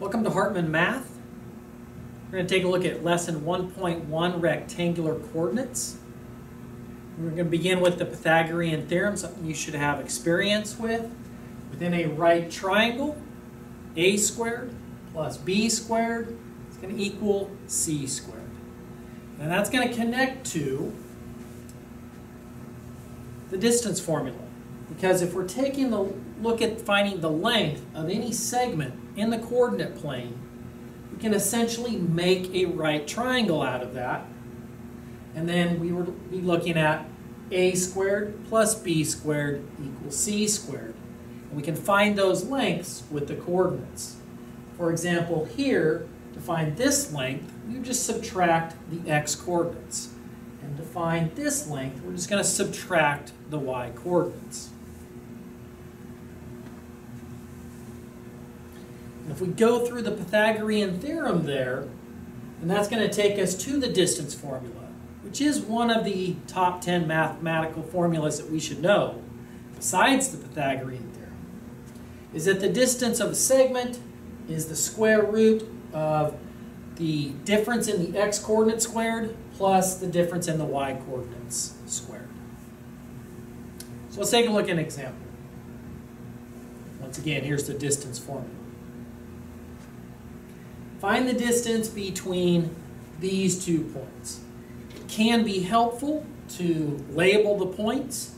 Welcome to Hartman Math. We're going to take a look at lesson 1.1 rectangular coordinates. We're going to begin with the Pythagorean theorem, something you should have experience with. Within a right triangle, a squared plus b squared is going to equal c squared. And that's going to connect to the distance formula. Because if we're taking a look at finding the length of any segment in the coordinate plane, we can essentially make a right triangle out of that. And then we would be looking at a squared plus b squared equals c squared. And we can find those lengths with the coordinates. For example, here, to find this length, we just subtract the x coordinates. And to find this length, we're just going to subtract the y coordinates. And if we go through the Pythagorean theorem there, and that's going to take us to the distance formula, which is one of the top 10 mathematical formulas that we should know, besides the Pythagorean theorem, is that the distance of a segment is the square root of the difference in the x-coordinate squared plus the difference in the y-coordinates squared. So let's take a look at an example. Once again, here's the distance formula. Find the distance between these two points. It can be helpful to label the points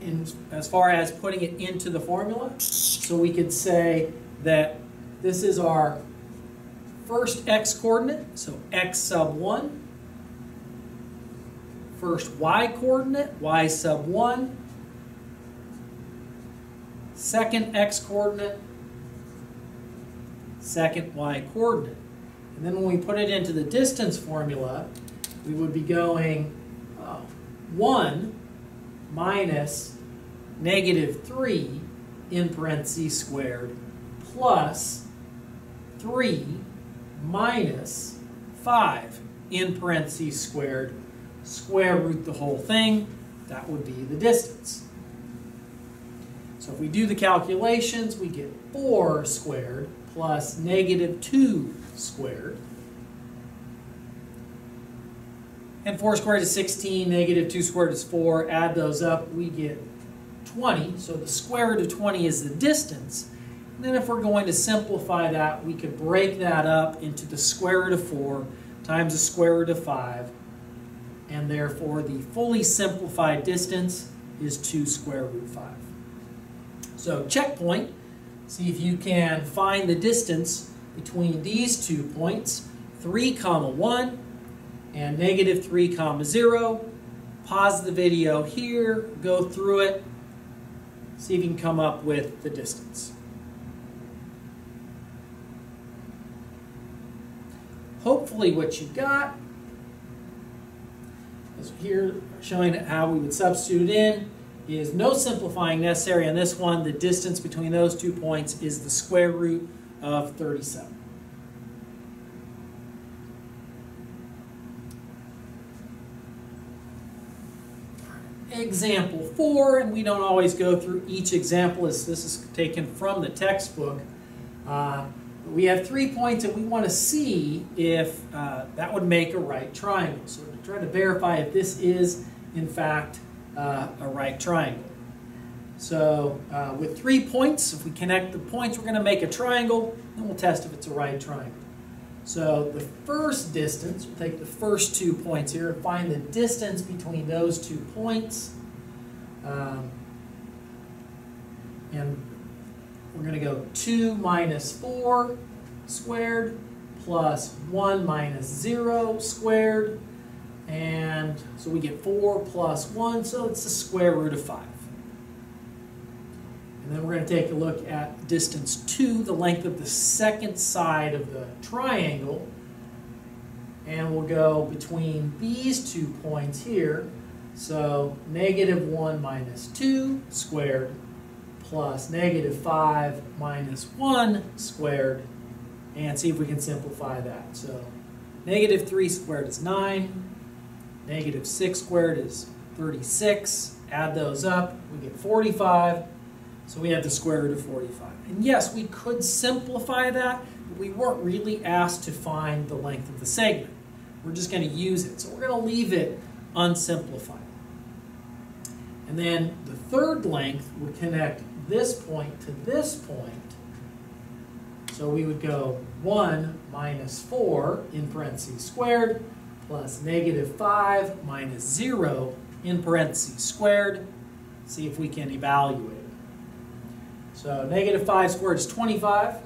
in, as far as putting it into the formula. So we could say that this is our first x coordinate, so x sub 1. First y coordinate, y sub 1. Second x coordinate, second y coordinate. And then when we put it into the distance formula, we would be going uh, 1 minus negative 3 in parentheses squared plus 3 minus 5 in parentheses squared, square root the whole thing, that would be the distance. So if we do the calculations, we get 4 squared plus negative 2 squared. And 4 squared is 16, negative 2 squared is 4. Add those up, we get 20. So the square root of 20 is the distance. And then if we're going to simplify that, we could break that up into the square root of 4 times the square root of 5. And therefore, the fully simplified distance is 2 square root 5. So checkpoint, see if you can find the distance between these two points, 3 comma 1 and negative 3 comma 0. Pause the video here, go through it, see if you can come up with the distance. Hopefully what you got is here showing how we would substitute in is no simplifying necessary on this one. The distance between those two points is the square root of 37. Example 4, and we don't always go through each example as this is taken from the textbook. Uh, we have three points and we want to see if uh, that would make a right triangle. So we're trying to verify if this is in fact uh, a right triangle. So uh, with three points, if we connect the points, we're going to make a triangle, and we'll test if it's a right triangle. So the first distance, we'll take the first two points here and find the distance between those two points. Um, and we're going to go 2 minus 4 squared plus 1 minus 0 squared. And so we get 4 plus 1, so it's the square root of 5. And then we're going to take a look at distance 2, the length of the second side of the triangle. And we'll go between these two points here. So negative 1 minus 2 squared plus negative 5 minus 1 squared. And see if we can simplify that. So negative 3 squared is 9. Negative 6 squared is 36. Add those up, we get 45. So we have the square root of 45. And yes, we could simplify that, but we weren't really asked to find the length of the segment. We're just going to use it. So we're going to leave it unsimplified. And then the third length would connect this point to this point. So we would go 1 minus 4 in parentheses squared plus negative 5 minus 0 in parentheses squared. See if we can evaluate it. So negative 5 squared is 25.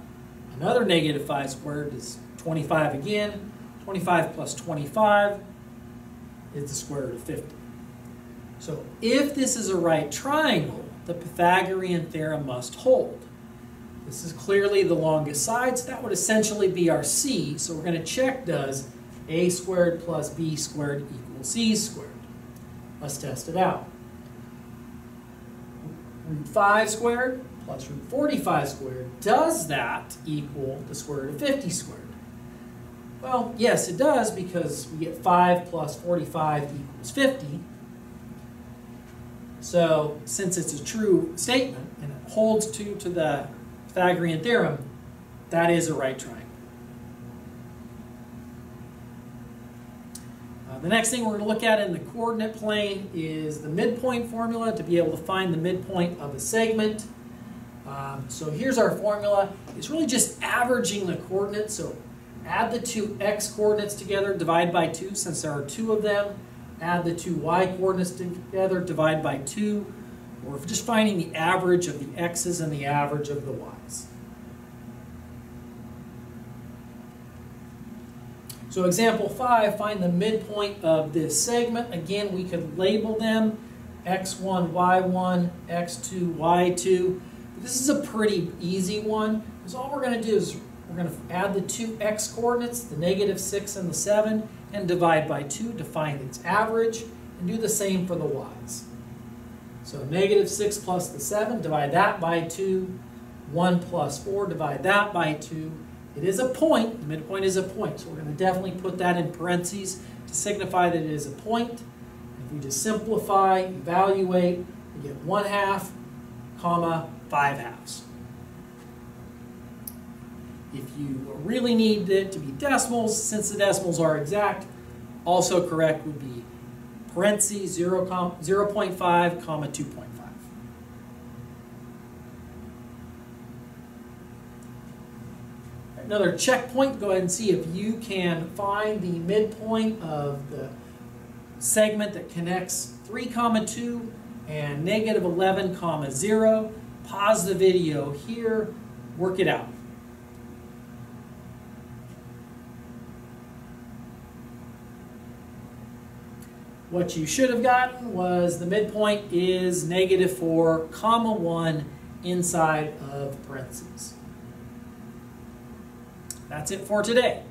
Another negative 5 squared is 25 again. 25 plus 25 is the square root of 50. So if this is a right triangle, the Pythagorean theorem must hold. This is clearly the longest side, so that would essentially be our c. So we're going to check does a squared plus b squared equals c squared. Let's test it out. Root 5 squared plus root 45 squared, does that equal the square root of 50 squared? Well, yes, it does because we get 5 plus 45 equals 50. So since it's a true statement and it holds true to the Pythagorean theorem, that is a right triangle. The next thing we're going to look at in the coordinate plane is the midpoint formula to be able to find the midpoint of a segment. Um, so here's our formula. It's really just averaging the coordinates. So add the two x coordinates together, divide by 2 since there are two of them. Add the two y coordinates together, divide by 2. We're just finding the average of the x's and the average of the y's. So example 5, find the midpoint of this segment. Again, we could label them x1, y1, x2, y2. This is a pretty easy one, because all we're going to do is we're going to add the two x coordinates, the negative 6 and the 7, and divide by 2 to find its average, and do the same for the y's. So negative 6 plus the 7, divide that by 2. 1 plus 4, divide that by 2. It is a point. The midpoint is a point. So we're going to definitely put that in parentheses to signify that it is a point. If we just simplify, evaluate, we get 1 half, comma, 5 halves. If you really need it to be decimals, since the decimals are exact, also correct would be parentheses 0, 0.5, comma 2.5. Another checkpoint, go ahead and see if you can find the midpoint of the segment that connects 3 comma 2 and negative 11 comma 0 pause the video here, work it out. What you should have gotten was the midpoint is negative 4 comma 1 inside of parentheses. That's it for today.